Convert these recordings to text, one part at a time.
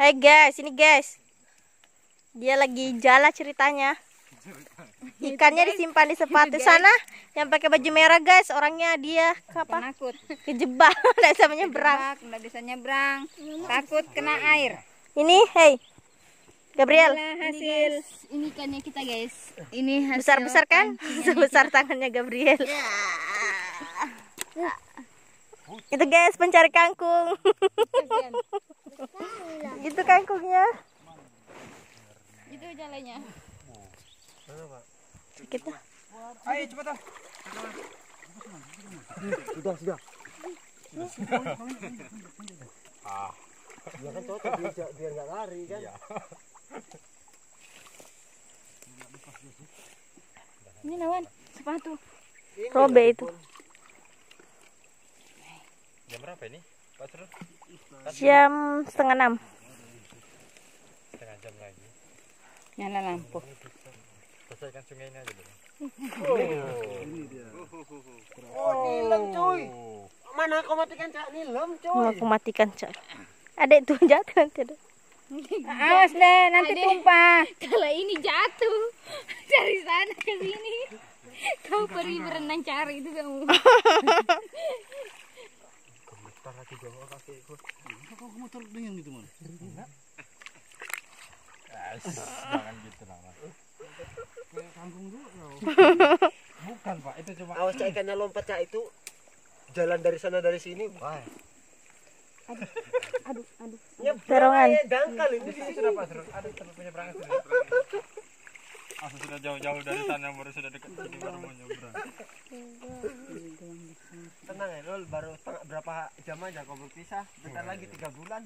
Hai guys, ini guys. Dia lagi jala ceritanya. Ikannya disimpan di sepatu sana. Yang pakai baju merah guys, orangnya dia apa? Penakut. Kejebak, nggak bisa menyeberang. Bak, nggak bisa nyebrang. Takut kena air. Ini, hey, Gabriel, Inilah hasil ini ikannya kita guys. Ini hasil besar-besar kan? Sebesar tangannya Gabriel. Itu guys, pencari kangkung. Itu kangkungnya. Itu jalannya. Kita. Ayo cepat ah. Sudah, sudah. ah. Ya kan cocok biar, biar nggak lari kan. Ini lawan sepatu. Robe itu. Jam berapa ini? Pak Sru? Jam setengah enam. Setengah jam lagi. Nyala lampu. Selesaikan sungai ini aja dulu. Oh, nilam cuy. Mana kau matikan cak nilam Mau cuy. aku matikan cak. Adek tuh jatuh nanti ada. Awas deh, nanti tumpah. Kalau ini jatuh dari sana ke sini. Kau pergi berenang cari itu kamu. Bentar lagi bawa kakiku. Kok motor dengan gitu man? Jangan gitu lah mas. Kayak kampung dulu tau. Bukan pak, itu cuma. Awas cak ikannya lompat cak itu. Jalan dari sana dari sini. Wah. Aduh, aduh. Nyebrang aja, dangkal itu. Di sini sudah Pak. Ada tempat penyeberangan sudah. Sudah jauh-jauh dari sana baru sudah dekat sini baru mau nyebrang. Tenang ya, Lol. Baru setengah, berapa jam aja kau berpisah. Bentar lagi tiga bulan.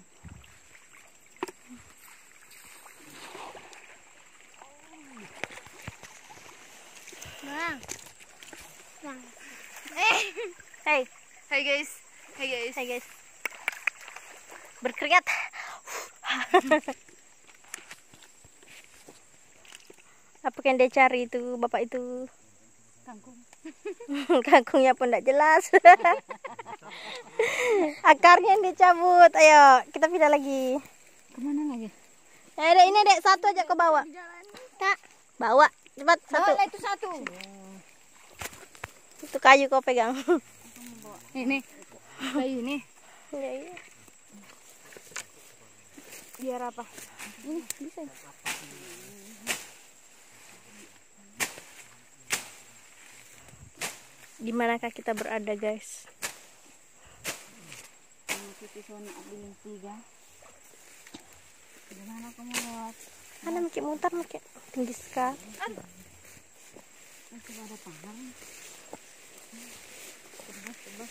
Hey, Hai guys. Hai guys. hai guys. Berkeringat. Apa yang dia cari itu bapak itu? Kangkung. Kangkungnya pun tidak jelas. Akarnya yang dicabut. Ayo, kita pindah lagi. Ke mana lagi? Eh, dek, ini dek satu aja kau bawa. Tak, bawa. Cepat satu. Bawa itu satu. Itu kayu kau pegang. Ini. Kayu ini. Iya, iya. Biar apa? Ini bisa. Di manakah kita berada, guys? Gimana kamu lewat? Mana makin mutar makin tinggi sekali. Masih ada tangan. Tebas,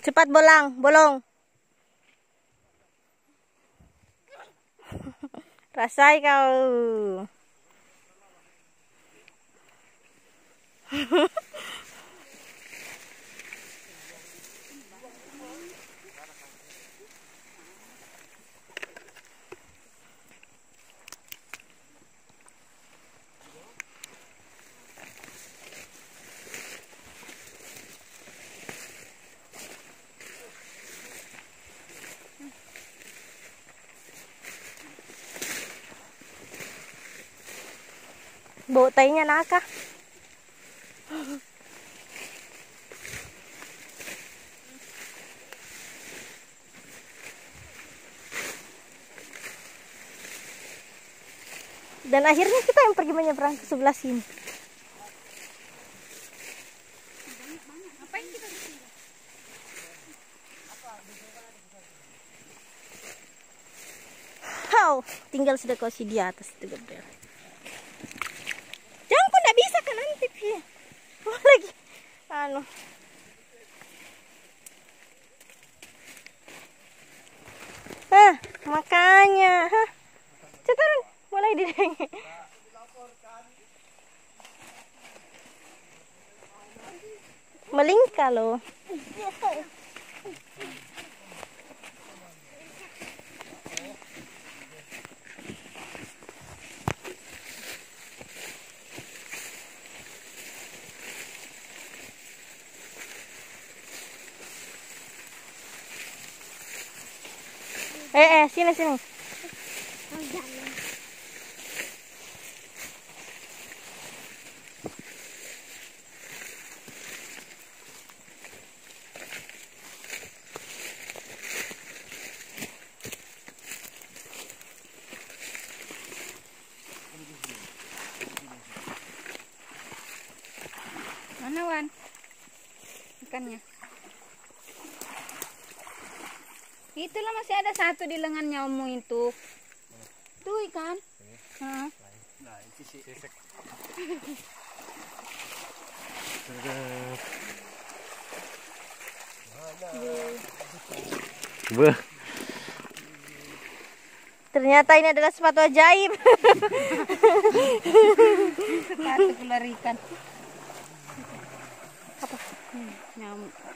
Cepat bolang, bolong. Rasai kau. Bau tainya naka. Dan akhirnya kita yang pergi menyeberang ke sebelah sini. How? Tinggal sudah kau di atas itu gede. Jangan kok nggak bisa kan nanti Pi. Oh, lagi anu. Hah, makanya. Hah. Cetar, mulai didenge. Melingkar loh. Eh, eh, sini sini. Mana Wan? Ikannya. Itulah masih ada satu di lengannya omu itu. Tuh ikan. Beuh. Ternyata ini adalah sepatu ajaib. Satu keluar ikan. Apa? Hmm, nyamuk.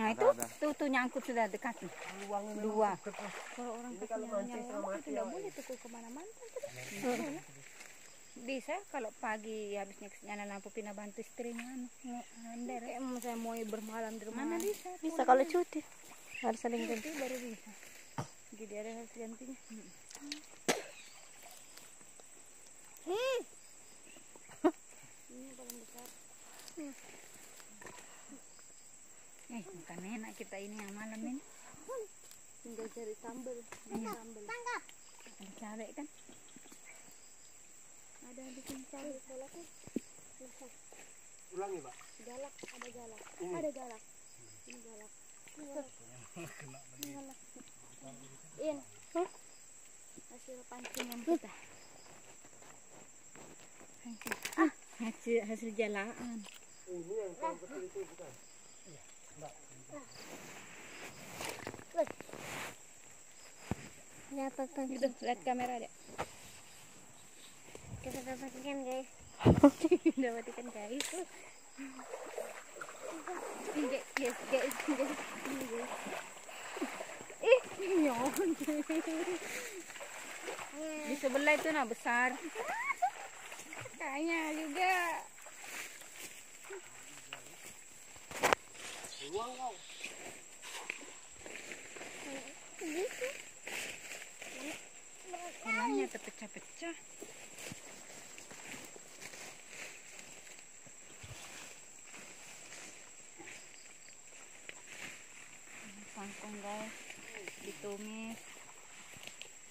Nah itu tuh tuh nyangkut sudah dekat nih. Dua. Kalau orang kasih nyamuk itu tidak boleh tuh ke mana-mana. Hmm. Bisa kalau pagi habisnya nyala lampu pindah bantu istrinya anu ngender. Emang saya mau bermalam di rumah. Mana bisa? Bisa kalau cuti. Harus saling ganti. Itu baru bisa. Jadi ada harus gantinya. Eh, bukan enak kita ini yang malam ini. Tinggal cari sambal. Iya. Ada cabai kan? Ada bikin cabai salaknya. Ulangi, Pak. Galak, ada galak. Ada galak. Ini galak. Ini galak. Ini galak. In. Hasil pancingan kita. Ah, hasil hasil jalaan. Ini yang kau itu bukan. Dapat Gitu, lihat kamera deh. Kita dapat ikan guys. Dapat ikan guys. Guys, guys, guys, guys. Ih, nyong. Di sebelah itu nah besar. Kayaknya juga. Kolangnya terpecah-pecah. Ini Kangkung guys, ditumis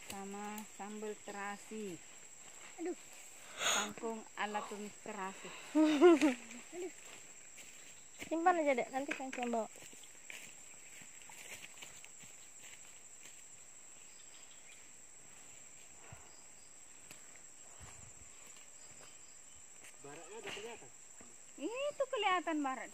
sama sambal terasi. Kangkung ala pemisterasi. Simpan aja dek, nanti kan yang bawa. Itu kelihatan barat.